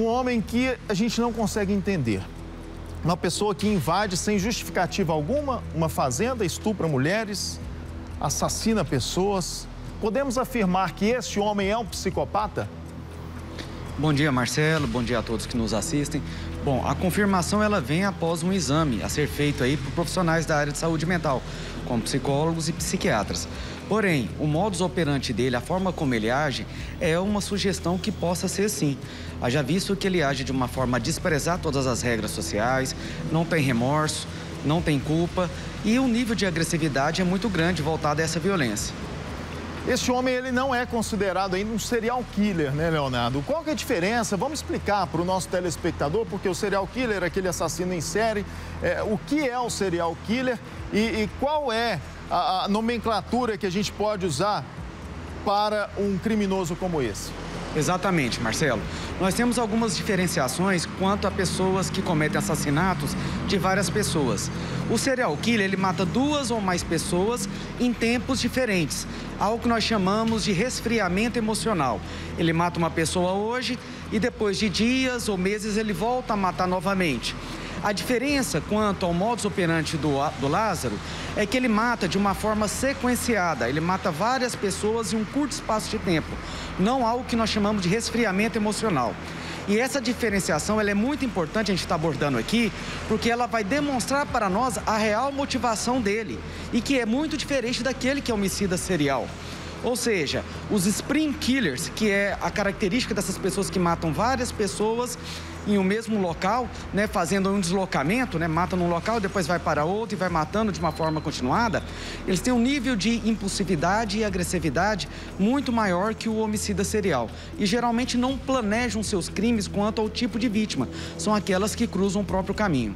Um homem que a gente não consegue entender. Uma pessoa que invade sem justificativa alguma uma fazenda, estupra mulheres, assassina pessoas. Podemos afirmar que este homem é um psicopata? Bom dia, Marcelo. Bom dia a todos que nos assistem. Bom, a confirmação ela vem após um exame a ser feito aí por profissionais da área de saúde mental, como psicólogos e psiquiatras. Porém, o modus operandi dele, a forma como ele age, é uma sugestão que possa ser sim. Haja visto que ele age de uma forma a desprezar todas as regras sociais, não tem remorso, não tem culpa e o nível de agressividade é muito grande voltado a essa violência. Este homem ele não é considerado ainda um serial killer, né, Leonardo? Qual que é a diferença? Vamos explicar para o nosso telespectador, porque o serial killer, aquele assassino em série, é, o que é o serial killer e, e qual é a, a nomenclatura que a gente pode usar para um criminoso como esse? Exatamente, Marcelo. Nós temos algumas diferenciações quanto a pessoas que cometem assassinatos de várias pessoas. O serial killer, ele mata duas ou mais pessoas em tempos diferentes, algo que nós chamamos de resfriamento emocional. Ele mata uma pessoa hoje e depois de dias ou meses ele volta a matar novamente. A diferença quanto ao modus operandi do, do Lázaro é que ele mata de uma forma sequenciada, ele mata várias pessoas em um curto espaço de tempo, não algo que nós chamamos de resfriamento emocional. E essa diferenciação ela é muito importante a gente está abordando aqui, porque ela vai demonstrar para nós a real motivação dele e que é muito diferente daquele que é homicida serial. Ou seja, os spring killers, que é a característica dessas pessoas que matam várias pessoas em um mesmo local, né, fazendo um deslocamento, né, mata num local, depois vai para outro e vai matando de uma forma continuada, eles têm um nível de impulsividade e agressividade muito maior que o homicida serial. E geralmente não planejam seus crimes quanto ao tipo de vítima, são aquelas que cruzam o próprio caminho.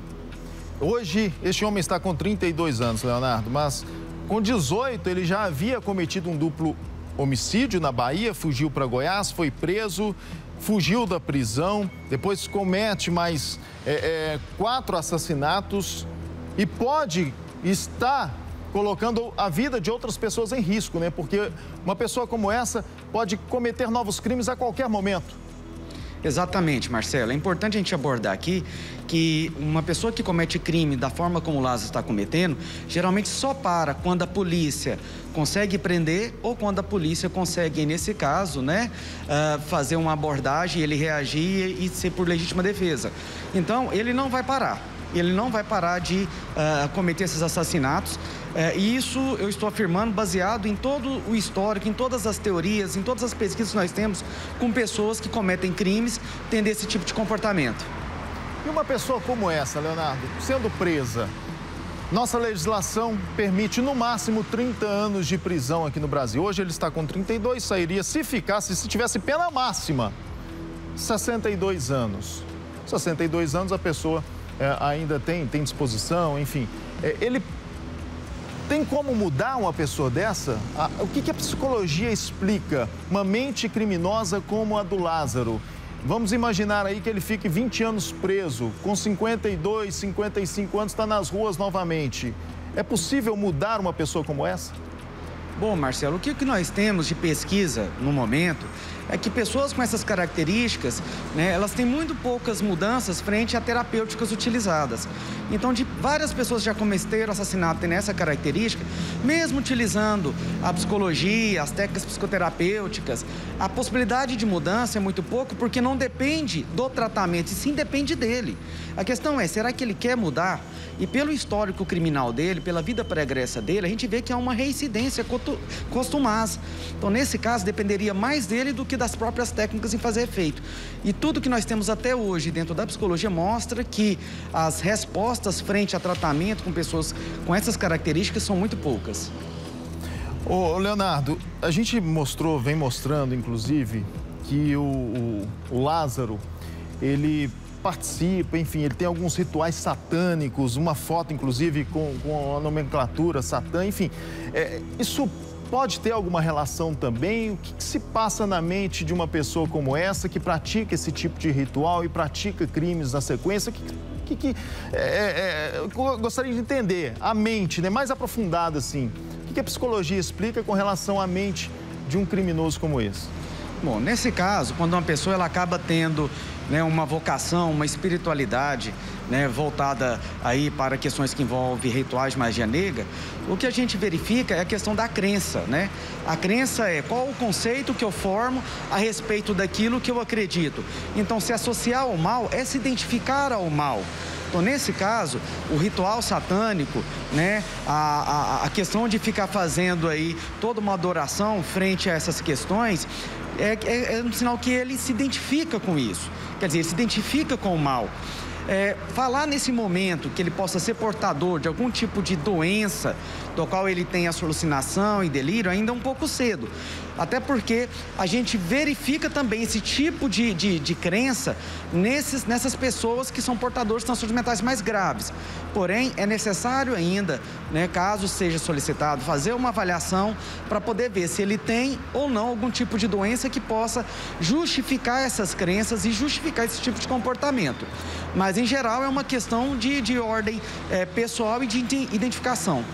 Hoje, este homem está com 32 anos, Leonardo, mas com 18 ele já havia cometido um duplo homicídio na Bahia, fugiu para Goiás, foi preso fugiu da prisão, depois comete mais é, é, quatro assassinatos e pode estar colocando a vida de outras pessoas em risco, né? Porque uma pessoa como essa pode cometer novos crimes a qualquer momento. Exatamente, Marcelo. É importante a gente abordar aqui que uma pessoa que comete crime da forma como o Lázaro está cometendo, geralmente só para quando a polícia consegue prender ou quando a polícia consegue, nesse caso, né, uh, fazer uma abordagem, ele reagir e ser por legítima defesa. Então, ele não vai parar ele não vai parar de uh, cometer esses assassinatos. Uh, e isso eu estou afirmando baseado em todo o histórico, em todas as teorias, em todas as pesquisas que nós temos com pessoas que cometem crimes tendo esse tipo de comportamento. E uma pessoa como essa, Leonardo, sendo presa, nossa legislação permite no máximo 30 anos de prisão aqui no Brasil. Hoje ele está com 32, sairia, se ficasse, se tivesse pena máxima, 62 anos. 62 anos a pessoa é, ainda tem, tem disposição, enfim. É, ele tem como mudar uma pessoa dessa? o que, a psicologia explica? Uma mente criminosa como a do Lázaro. Vamos imaginar aí que ele fique 20 anos preso, com 52, 55 anos, está nas ruas novamente. É possível mudar uma pessoa como essa? Bom, Marcelo, o que nós temos de pesquisa no momento é que pessoas com essas características, né, elas têm muito poucas mudanças frente a terapêuticas utilizadas. Então, de várias pessoas já cometeram assassinato tendo essa característica, mesmo utilizando a psicologia, as técnicas psicoterapêuticas, a possibilidade de mudança é muito pouco porque não depende do tratamento, e sim depende dele. A questão é, será que ele quer mudar? E pelo histórico criminal dele, pela vida pregressa dele, a gente vê que há uma reincidência costumaz. Então, nesse caso, dependeria mais dele do que que das próprias técnicas em fazer efeito. E tudo que nós temos até hoje dentro da psicologia mostra que as respostas frente a tratamento com pessoas com essas características são muito poucas. Ô, Leonardo, a gente mostrou, vem mostrando, inclusive, que o, o, o Lázaro, ele participa, enfim, ele tem alguns rituais satânicos, uma foto, inclusive, com, com a nomenclatura satã, enfim. É, isso pode ter alguma relação também? O que, que, se passa na mente de uma pessoa como essa que pratica esse tipo de ritual e pratica crimes na sequência? O que, que, que é, é, é eu gostaria de entender a mente, né, mais aprofundada assim. O que, que a psicologia explica com relação à mente de um criminoso como esse? Bom, nesse caso, quando uma pessoa ela acaba tendo né, uma vocação, uma espiritualidade né, voltada aí para questões que envolvem rituais de magia negra, o que a gente verifica é a questão da crença, né? A crença é qual o conceito que eu formo a respeito daquilo que eu acredito. Então, se associar ao mal é se identificar ao mal. Então, nesse caso, o ritual satânico, né, a, a, a questão de ficar fazendo aí toda uma adoração frente a essas questões, é, é, é um sinal que ele se identifica com isso. Quer dizer, ele se identifica com o mal. É, falar nesse momento que ele possa ser portador de algum tipo de doença do qual ele tem alucinação e delírio ainda é um pouco cedo. Até porque a gente verifica também esse tipo de, de, de crença nesses, nessas pessoas que são portadores de transtornos mentais mais graves. Porém, é necessário ainda, né, caso seja solicitado, fazer uma avaliação para poder ver se ele tem ou não algum tipo de doença que possa justificar essas crenças e justificar esse tipo de comportamento. Mas, em geral, é uma questão de, de ordem é, pessoal e de identificação.